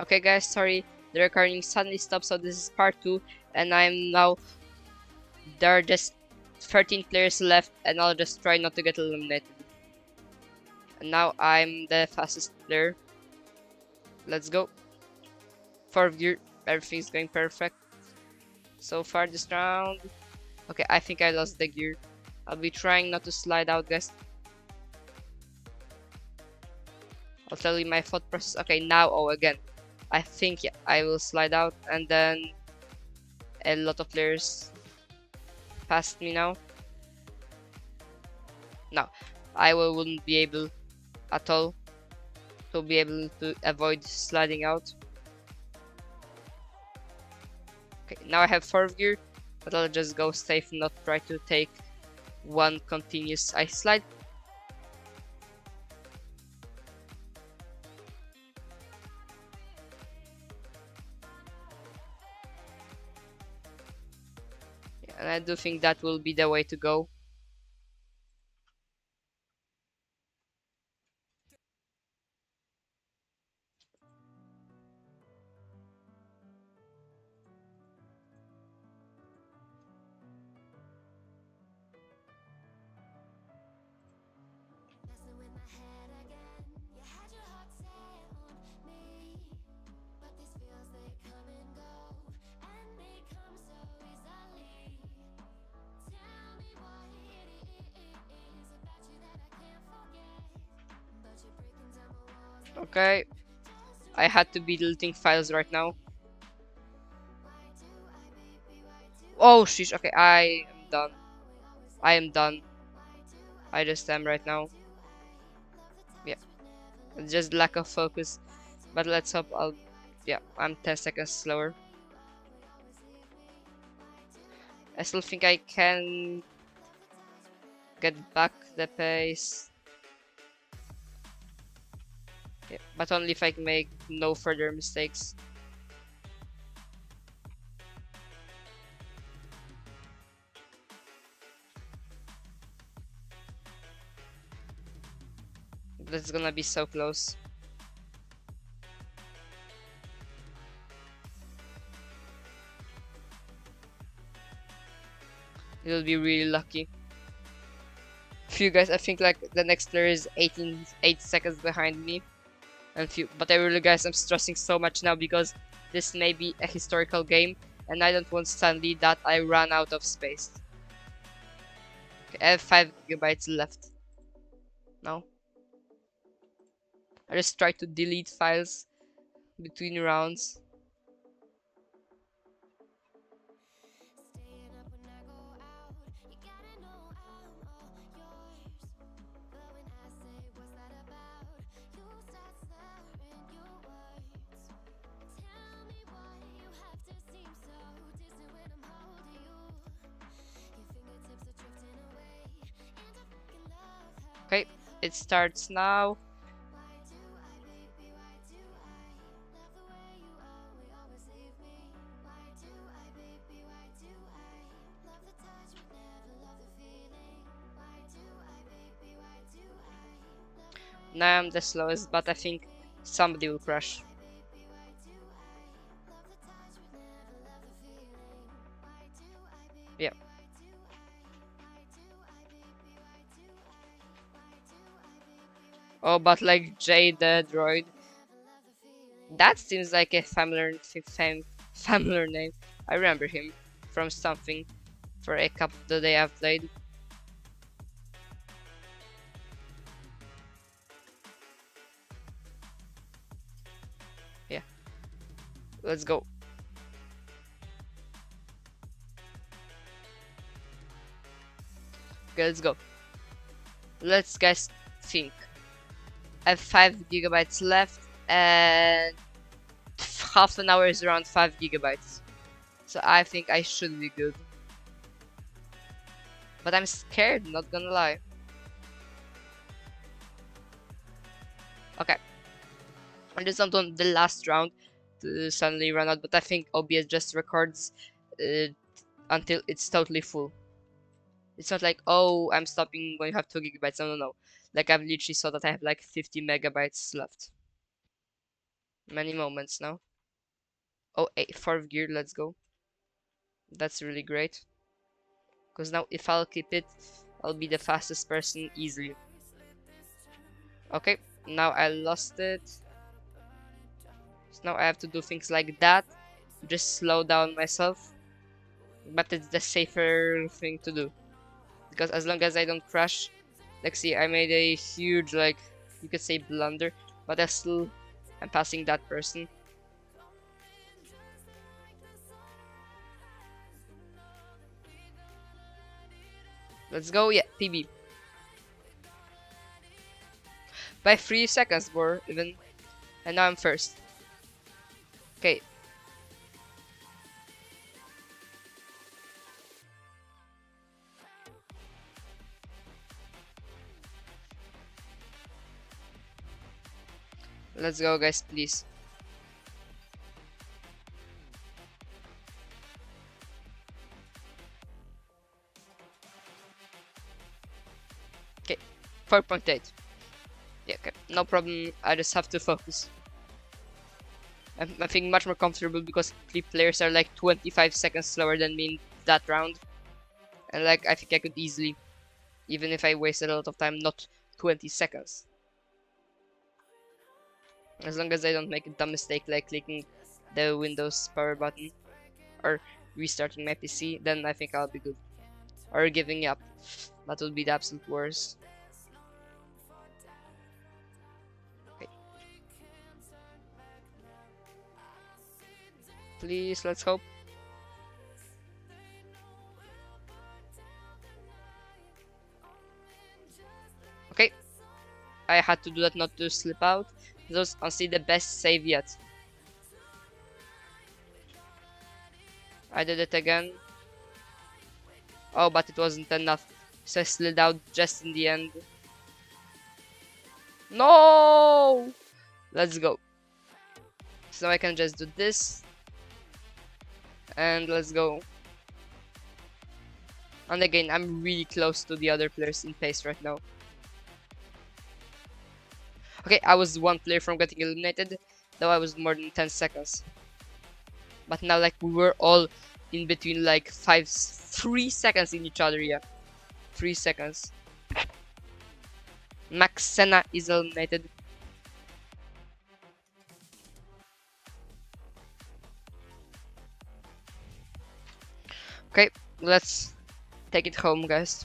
Okay guys, sorry, the recording suddenly stopped, so this is part 2, and I'm now, there are just 13 players left, and I'll just try not to get eliminated. And now I'm the fastest player. Let's go. Fourth gear, everything's going perfect. So far this round. Okay, I think I lost the gear. I'll be trying not to slide out, guys. I'll tell you my thought process. Okay, now, oh, again. I think I will slide out and then a lot of players past me now. Now, I will, wouldn't be able at all to be able to avoid sliding out. Okay, now I have 4th gear, but I'll just go safe not try to take one continuous I slide. And I do think that will be the way to go. Okay. I had to be deleting files right now. Oh, sheesh. Okay, I am done. I am done. I just am right now. Yeah. Just lack of focus. But let's hope I'll... Yeah, I'm 10 seconds slower. I still think I can get back the pace. But only if I can make no further mistakes. That's gonna be so close. It'll be really lucky. Few guys, I think like the next player is 18, 8 seconds behind me and few but I really guys I'm stressing so much now because this may be a historical game and I don't want suddenly that I run out of space. Okay, I have 5 gigabytes left. No. I just try to delete files between rounds. Okay, it starts now. Now I'm the slowest, but I think somebody will crash. Oh, but like Jay the droid. That seems like a familiar, fam familiar name. I remember him from something for a couple the day I've played. Yeah. Let's go. Okay, let's go. Let's guys think. I have 5 gigabytes left and half an hour is around 5 gigabytes. So I think I should be good. But I'm scared, not gonna lie. Okay. I just don't want the last round to suddenly run out, but I think OBS just records uh, until it's totally full. It's not like, oh, I'm stopping when you have 2 gigabytes. No, no, no. Like I've literally saw that I have like 50 megabytes left. Many moments now. Oh, eight, fourth gear, let's go. That's really great. Because now if I'll keep it, I'll be the fastest person easily. Okay, now I lost it. So now I have to do things like that. Just slow down myself. But it's the safer thing to do. Because as long as I don't crash, like see, I made a huge, like, you could say blunder. But I still am passing that person. Let's go, yeah, PB. By 3 seconds more, even. And now I'm first. Okay. Let's go, guys, please. Okay, 4.8. Yeah, okay, no problem. I just have to focus. I'm, I think much more comfortable because three players are like 25 seconds slower than me in that round. And like, I think I could easily, even if I wasted a lot of time, not 20 seconds. As long as I don't make a dumb mistake like clicking the Windows power button or restarting my PC, then I think I'll be good. Or giving up. That would be the absolute worst. Okay. Please, let's hope. Okay. I had to do that not to slip out. Those honestly the best save yet. I did it again. Oh, but it wasn't enough. So I slid out just in the end. No! Let's go. So I can just do this. And let's go. And again, I'm really close to the other players in pace right now. Okay, I was one player from getting eliminated, though I was more than 10 seconds. But now, like, we were all in between, like, 5, 3 seconds in each other, yeah. 3 seconds. Max Senna is eliminated. Okay, let's take it home, guys.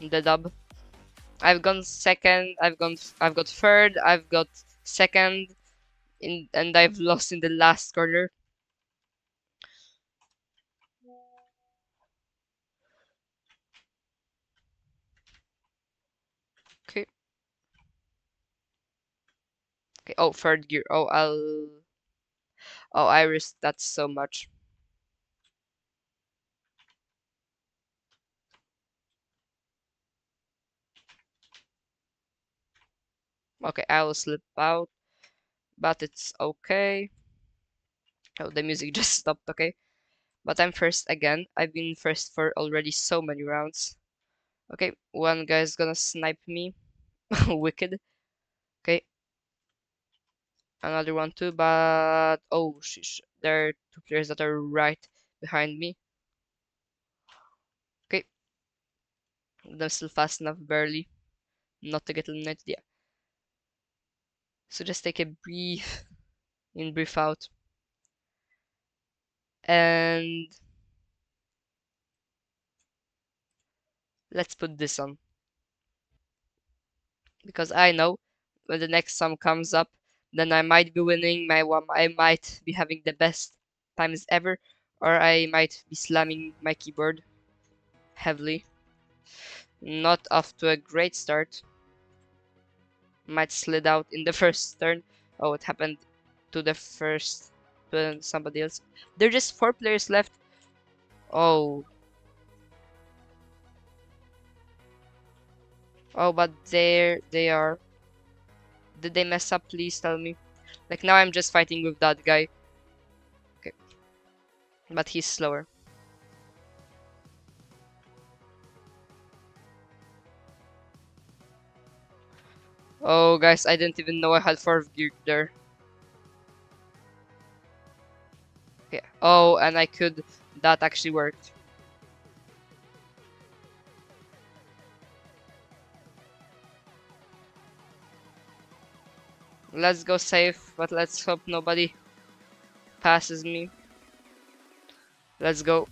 The dub. I've gone second. I've gone. I've got third. I've got second, in and I've lost in the last corner. Okay. Okay. Oh, third gear. Oh, I'll. Oh, Iris. That's so much. Okay, I will slip out, but it's okay. Oh, the music just stopped, okay. But I'm first again. I've been first for already so many rounds. Okay, one guy's gonna snipe me. Wicked. Okay. Another one too, but... Oh, sheesh. There are two players that are right behind me. Okay. I'm still fast enough, barely. Not to get eliminated, yeah. So just take a breath in, breathe out. And let's put this on. Because I know when the next sum comes up, then I might be winning my one. I might be having the best times ever, or I might be slamming my keyboard heavily. Not off to a great start might slid out in the first turn. Oh, it happened to the first to somebody else. There are just four players left. Oh. Oh, but there they are. Did they mess up? Please tell me. Like now I'm just fighting with that guy. Okay. But he's slower. Oh, guys, I didn't even know I had 4 gear there. Okay. Oh, and I could. That actually worked. Let's go safe, but let's hope nobody passes me. Let's go.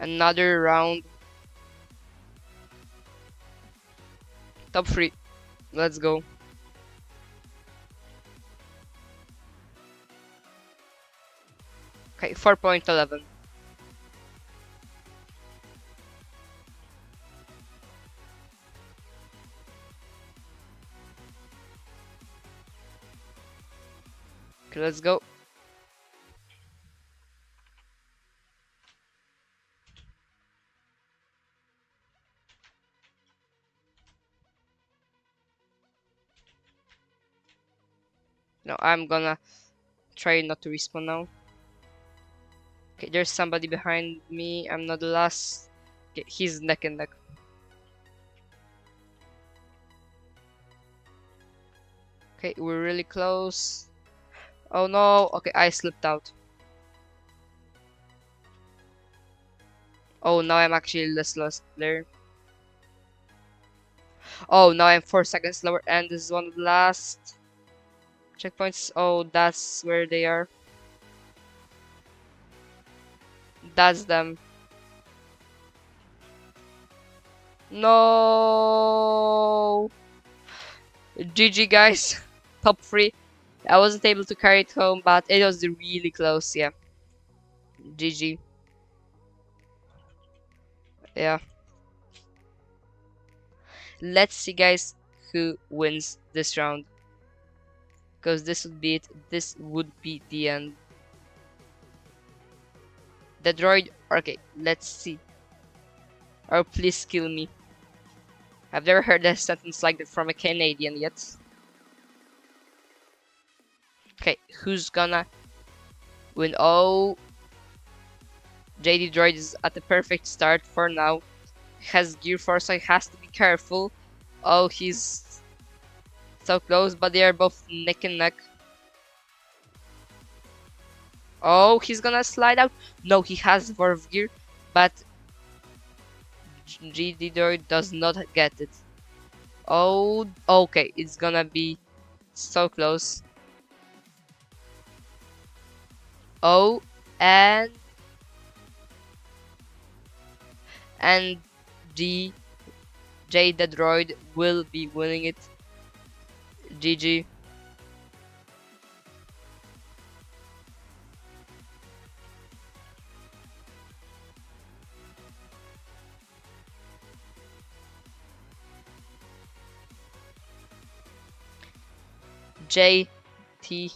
Another round. Top 3. Let's go. Okay, 4.11. Okay, let's go. No, I'm gonna try not to respawn now. Okay, there's somebody behind me. I'm not the last. Okay, he's neck and neck. Okay, we're really close. Oh no, okay, I slipped out. Oh, now I'm actually less lost there. Oh, now I'm 4 seconds lower and this is one of the last checkpoints. Oh, that's where they are. That's them. No. GG guys. Top 3. I wasn't able to carry it home, but it was really close, yeah. GG. Yeah. Let's see, guys, who wins this round. Because this would be it. This would be the end. The droid. Okay, let's see. Oh, please kill me. I've never heard a sentence like that from a Canadian yet. Okay, who's gonna win? Oh, JD Droid is at the perfect start for now. Has Gear Force, so he has to be careful. Oh, he's so close, but they are both neck and neck. Oh, he's gonna slide out. No, he has Dwarf Gear, but Droid does not get it. Oh, okay, it's gonna be so close. Oh, and and G J the droid will be winning it. GG. J T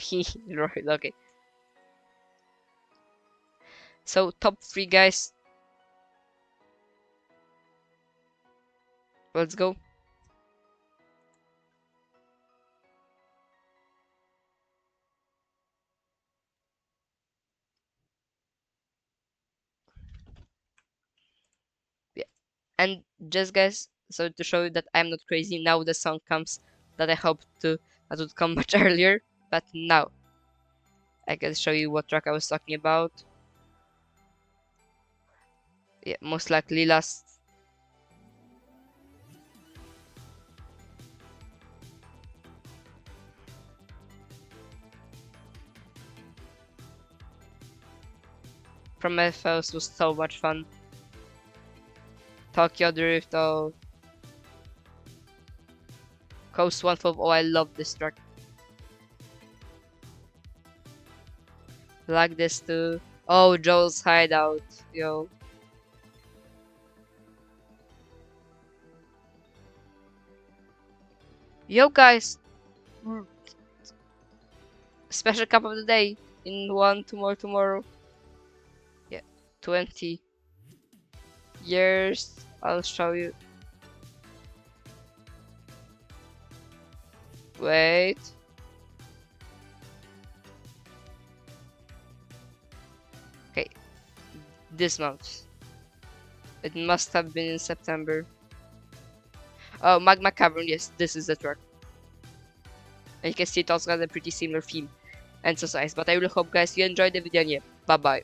droid okay so top three guys. Let's go. And just guys, so to show you that I'm not crazy, now the song comes that I hoped to that would come much earlier, but now I can show you what track I was talking about. Yeah, most likely last. From FOS was so much fun. Tokyo Drift, oh. Coast 112, oh I love this track. Like this too. Oh, Joel's Hideout, yo. Yo guys! Hmm. Special cup of the day in one tomorrow tomorrow. Yeah, 20 years. I'll show you. Wait. Okay, this month. It must have been in September. Oh, Magma Cavern, yes, this is the truck. And you can see it also has a pretty similar theme and size. But I really hope guys you enjoyed the video and yeah, bye bye.